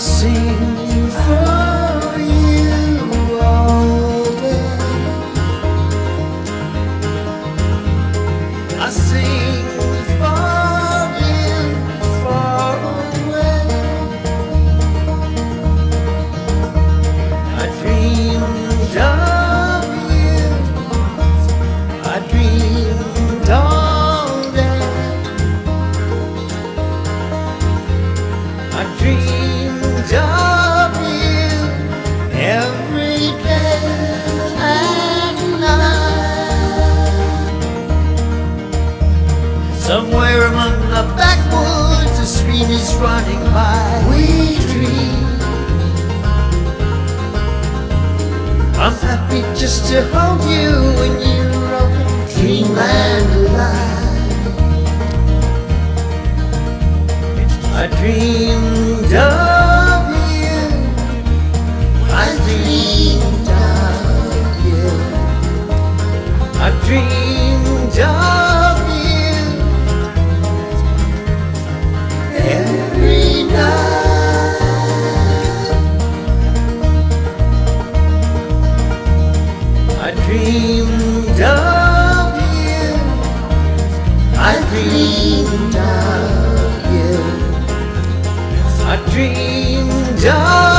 see Somewhere among the backwoods, a stream is running by. We dream. I'm happy just to hold you when you're up in dreamland alive. I dreamed of you. I dreamed of you. I dreamed of. dreamed of.